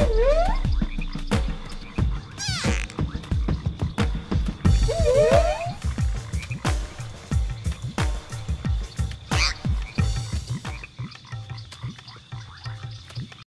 Woo!